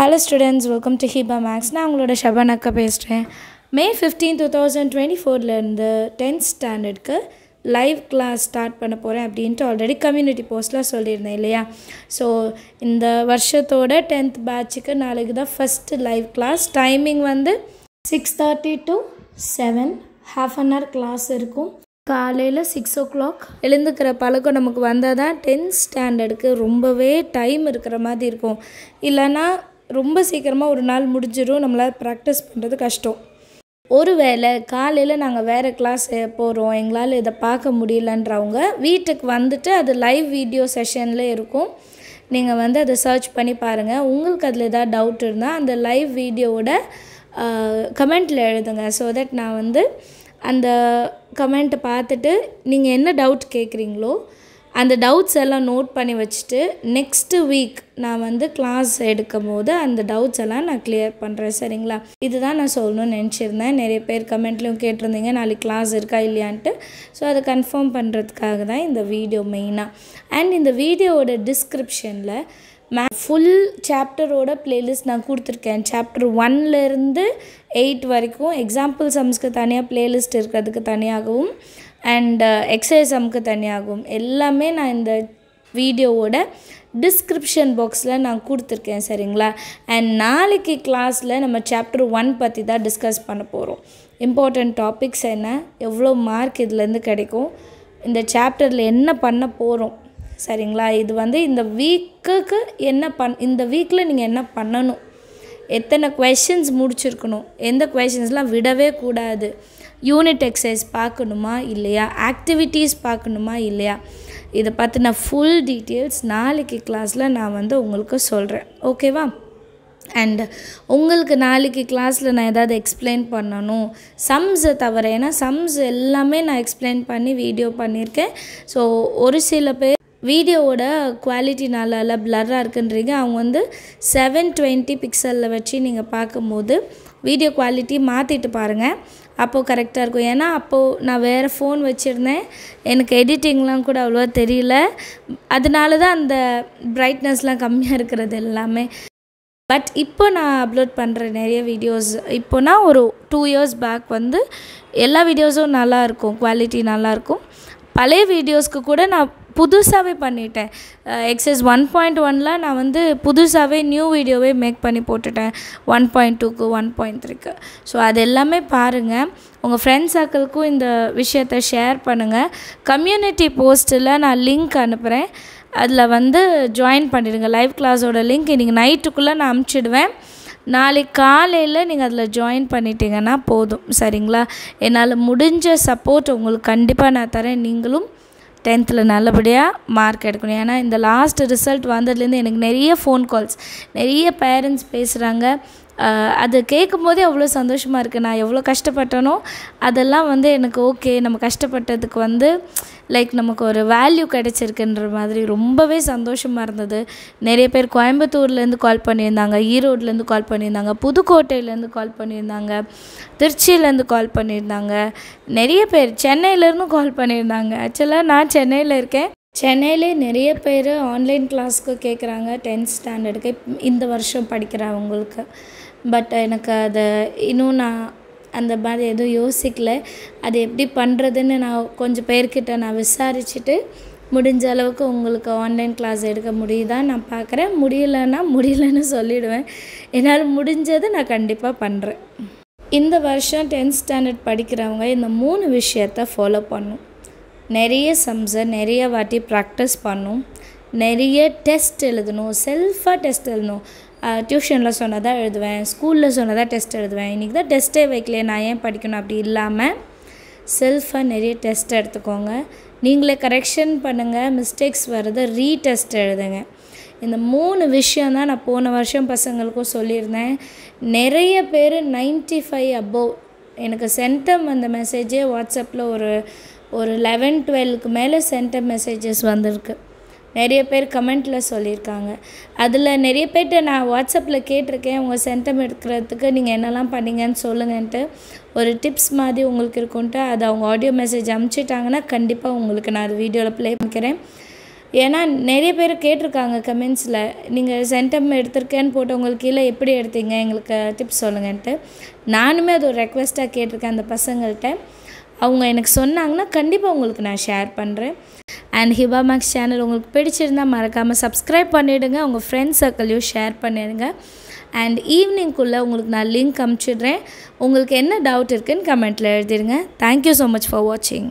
Hello students welcome to Hiba maths நான் உங்களோட ஷபான் அக்கா பேசுகிறேன் May fifteen two thousand twenty ஃபோர்லேருந்து tenth ஸ்டாண்டர்டுக்கு லைவ் கிளாஸ் ஸ்டார்ட் பண்ண போகிறேன் அப்படின்ட்டு ஆல்ரெடி கம்யூனிட்டி போஸ்ட்டில் சொல்லியிருந்தேன் இல்லையா? ஸோ இந்த வருஷத்தோட டென்த் பேட்சுக்கு நாளைக்கு தான் ஃபஸ்ட்டு லைவ் கிளாஸ் டைமிங் வந்து six thirty to seven half an hour class இருக்கும். காலையில் சிக்ஸ் ஓ கிளாக் எழுந்துக்கிற பழக்கம் நமக்கு வந்தால் தான் டென்த் ஸ்டாண்டர்டுக்கு ரொம்பவே டைம் இருக்கிற மாதிரி இருக்கும். இல்லைன்னா ரொம்ப சீக்கிரமாக ஒரு நாள் முடிஞ்சிடும் நம்மளால் ப்ராக்டிஸ் பண்ணுறது கஷ்டம். ஒருவேளை காலையில் நாங்கள் வேறு கிளாஸ் போகிறோம் எங்களால் இதை பார்க்க முடியலன்றவங்க வீட்டுக்கு வந்துட்டு அது லைவ் வீடியோ செஷனில் இருக்கும். நீங்கள் வந்து அதை சர்ச் பண்ணி பாருங்கள் உங்களுக்கு அதில் ஏதாவது டவுட் இருந்தால் அந்த லைவ் வீடியோவோட கமெண்ட்டில் எழுதுங்க. ஸோ தட் நான் வந்து அந்த கமெண்ட்டை பார்த்துட்டு நீங்கள் என்ன டவுட் கேட்குறீங்களோ அந்த டவுட்ஸ் எல்லாம் நோட் பண்ணி வச்சுட்டு நெக்ஸ்ட்டு வீக் நான் வந்து கிளாஸ் எடுக்கும் போது அந்த டவுட்ஸ் எல்லாம் நான் கிளியர் பண்ணுறேன் சரிங்களா? இதுதான் நான் சொல்லணும்னு நினச்சிருந்தேன். நிறைய பேர் கமெண்ட்லேயும் கேட்டிருந்தீங்க நாளைக்கு கிளாஸ் இருக்கா இல்லையான்ட்டு. ஸோ அதை கன்ஃபார்ம் பண்ணுறதுக்காக தான் இந்த வீடியோ மெயினாக அண்ட் இந்த வீடியோவோட டிஸ்கிரிப்ஷனில் மே ஃபுல் சாப்டரோட பிளேலிஸ்ட் நான் கொடுத்துருக்கேன். சாப்டர் ஒன்லேருந்து எயிட் வரைக்கும் எக்ஸாம்பிள் சம்ஸ்க்கு தனியாக பிளேலிஸ்ட் இருக்கிறதுக்கு தனியாகவும் அண்ட் எக்ஸசைஸ் uh, அமுக்கு தனியாகும். எல்லாமே நான் இந்த வீடியோவோட டிஸ்கிரிப்ஷன் பாக்ஸில் நான் கொடுத்துருக்கேன் சரிங்களா? அண்ட் நாளைக்கு கிளாஸில் நம்ம சாப்டர் ஒன் பற்றி தான் டிஸ்கஸ் பண்ண போகிறோம் இம்பார்ட்டண்ட் டாபிக்ஸ் என்ன? எவ்வளோ மார்க் இதுலேருந்து கிடைக்கும்? இந்த சாப்டரில் என்ன பண்ண போகிறோம் சரிங்களா? இது வந்து இந்த வீக்குக்கு என்ன பண் இந்த வீக்கில் நீங்கள் என்ன பண்ணணும்? எத்தனை கொஷின்ஸ் முடிச்சிருக்கணும்? எந்த கொஷின்ஸ்லாம் விடவே கூடாது. யூனிட் எக்ஸசைஸ் பார்க்கணுமா இல்லையா? ஆக்டிவிட்டீஸ் பார்க்கணுமா இல்லையா? இதை பற்றின ஃபுல் டீட்டெயில்ஸ் நாளைக்கு கிளாஸில் நான் வந்து உங்களுக்கு சொல்கிறேன் ஓகேவா அண்ட் உங்களுக்கு நாளைக்கு கிளாஸில் நான் ஏதாவது எக்ஸ்பிளைன் பண்ணணும். சம்ஸை தவிர ஏன்னா சம்ஸ் எல்லாமே நான் எக்ஸ்பிளைன் பண்ணி வீடியோ பண்ணியிருக்கேன். ஸோ ஒரு சில பேர் வீடியோவோட குவாலிட்டி நல்லா இல்லை ப்ளர்ராக இருக்குன்றீங்க. அவங்க வந்து செவன் டுவெண்ட்டி பிக்சலில் வச்சு நீங்கள் பார்க்கும்போது வீடியோ குவாலிட்டி மாற்றிட்டு பாருங்கள் அப்போது கரெக்டாக இருக்கும். ஏன்னா அப்போது நான் வேறு ஃபோன் வச்சுருந்தேன். எனக்கு எடிட்டிங்லாம் கூட அவ்வளோவா தெரியல. அதனால தான் அந்த பிரைட்னஸ்லாம் கம்மியாக இருக்கிறது எல்லாமே. பட் இப்போ நான் அப்லோட் பண்ணுற நிறைய வீடியோஸ் இப்போனா ஒரு டூ இயர்ஸ் பேக் வந்து எல்லா வீடியோஸும் நல்லாயிருக்கும் குவாலிட்டி நல்லாயிருக்கும் பழைய வீடியோஸ்க்கு கூட நான் புதுசாகவே பண்ணிட்டேன். எக்ஸஸ் ஒன் பாயிண்ட் ஒனில் நான் வந்து புதுசாகவே நியூ வீடியோவே மேக் பண்ணி போட்டுட்டேன். ஒன் பாயிண்ட் டூக்கு ஒன் பாயிண்ட் த்ரீக்கு ஸோ அது எல்லாமே பாருங்கள் உங்கள் ஃப்ரெண்ட்ஸ் சர்க்கிள்க்கும் இந்த விஷயத்த ஷேர் பண்ணுங்கள் கம்யூனிட்டி போஸ்ட்டில் நான் லிங்க் அனுப்புகிறேன் அதில் வந்து ஜாயின் பண்ணிடுங்க. லைவ் கிளாஸோட லிங்க் இன்றைக்கி நைட்டுக்குள்ளே நான் அமுச்சிடுவேன். நாளைக்கு காலையில் நீங்கள் அதில் ஜாயின் பண்ணிட்டீங்கன்னா போதும். சரிங்களா? என்னால் முடிஞ்ச சப்போர்ட் உங்களுக்கு கண்டிப்பாக நான் தரேன். நீங்களும் டென்த்தில் நல்லபடியாக மார்க் எடுக்கணும். ஏன்னா இந்த லாஸ்ட் ரிசல்ட் வந்ததுலேருந்து எனக்கு நிறைய ஃபோன் கால்ஸ் நிறைய பேரண்ட்ஸ் பேசுகிறாங்க அது கேட்கும் போதே அவ்வளோ சந்தோஷமாக இருக்குது நான் எவ்வளோ கஷ்டப்பட்டனோ அதெல்லாம் வந்து எனக்கு ஓகே. நம்ம கஷ்டப்பட்டதுக்கு வந்து லைக் நமக்கு ஒரு வேல்யூ கிடச்சிருக்குன்ற மாதிரி ரொம்பவே சந்தோஷமாக இருந்தது. நிறைய பேர் கோயம்புத்தூர்லேருந்து கால் பண்ணியிருந்தாங்க ஈரோட்லேருந்து கால் பண்ணியிருந்தாங்க புதுக்கோட்டையிலேருந்து கால் பண்ணியிருந்தாங்க திருச்சியிலேருந்து கால் பண்ணியிருந்தாங்க. நிறைய பேர் சென்னையிலேருந்தும் கால் பண்ணியிருந்தாங்க. ஆக்சுவலாக நான் சென்னையில் இருக்கேன். சென்னையிலே நிறைய பேர் ஆன்லைன் கிளாஸ்க்கு கேட்குறாங்க டென்த் ஸ்டாண்டர்டுக்கு இந்த வருஷம் படிக்கிறவங்களுக்கு பட் எனக்கு அதை இன்னும் நான் அந்த மாதிரி எதுவும் யோசிக்கல. அது எப்படி பண்ணுறதுன்னு நான் கொஞ்சம் பேர்கிட்ட நான் விசாரிச்சுட்டு முடிஞ்ச அளவுக்கு உங்களுக்கு ஆன்லைன் கிளாஸ் எடுக்க முடியுதா நான் பார்க்குறேன் முடியலன்னா முடியலன்னு சொல்லிவிடுவேன் என்னால் முடிஞ்சதை நான் கண்டிப்பாக பண்ணுறேன் இந்த வருஷம் டென்த் ஸ்டாண்டர்ட் படிக்கிறவங்க இந்த மூணு விஷயத்த ஃபாலோ பண்ணும். நிறைய சம்ஸை நிறைய வாட்டி ப்ராக்டிஸ் பண்ணும். நிறைய டெஸ்ட் எழுதணும். செல்ஃபாக டெஸ்ட் எழுதணும். டியூஷனில் சொன்னதாக எழுதுவேன். ஸ்கூலில் சொன்னதாக டெஸ்ட் எழுதுவேன். இன்றைக்கி தான் டெஸ்ட்டே வைக்கலையே நான் ஏன் படிக்கணும் அப்படி இல்லாமல் செல்ஃபாக நிறைய டெஸ்ட் எடுத்துக்கோங்க. நீங்களே கரெக்ஷன் பண்ணுங்கள் மிஸ்டேக்ஸ் வர்றது ரீடெஸ்ட் எழுதுங்க. இந்த மூணு விஷயம் தான் நான் போன வருஷம் பசங்களுக்கும் சொல்லியிருந்தேன். நிறைய பேர் நைன்ட்டி ஃபைவ் அபோவ் எனக்கு சென்டம் அந்த மெசேஜே வாட்ஸ்அப்பில் ஒரு ஒரு லெவன் டுவெல்க்கு மேலே சென்டம் மெசேஜஸ் வந்திருக்கு. நிறைய பேர் கமெண்ட்டில் சொல்லியிருக்காங்க. அதில் நிறைய பேர்கிட்ட நான் வாட்ஸ்அப்பில் கேட்டிருக்கேன். உங்கள் சென்டம் எடுக்கிறதுக்கு நீங்கள் என்னெல்லாம் பண்ணீங்கன்னு சொல்லுங்கன்ட்டு. ஒரு டிப்ஸ் மாதிரி உங்களுக்கு இருக்குன்ட்டு அது அவங்க ஆடியோ மெசேஜ் அனுப்பிச்சிட்டாங்கன்னா கண்டிப்பாக உங்களுக்கு நான் அது வீடியோவில் ப்ளே பண்ணிக்கிறேன். ஏன்னா நிறைய பேர் கேட்டிருக்காங்க கமெண்ட்ஸில் நீங்கள் சென்டம் எடுத்திருக்கேன்னு போட்டு உங்களுக்கு கீழே எப்படி எடுத்தீங்க? எங்களுக்கு டிப்ஸ் சொல்லுங்கன்ட்டு. நானுமே அது ஒரு ரெக்வெஸ்ட்டாக கேட்டிருக்கேன் அந்த பசங்கள்கிட்ட அவங்க எனக்கு சொன்னாங்கன்னா கண்டிப்பாக உங்களுக்கு நான் ஷேர் பண்ணுறேன் அண்ட் ஹிபா மேக்ஸ் சேனல் உங்களுக்கு பிடிச்சிருந்தால் மறக்காமல் சப்ஸ்கிரைப் பண்ணிவிடுங்க உங்கள் ஃப்ரெண்ட்ஸ் சர்க்கிளையும் ஷேர் பண்ணிடுங்க. அண்ட் ஈவினிங்குள்ளே உங்களுக்கு நான் லிங்க் அமுச்சிடுறேன். உங்களுக்கு என்ன டவுட் இருக்குன்னு கமெண்ட்டில் எழுதிடுங்க. Thank you so much for வாட்சிங்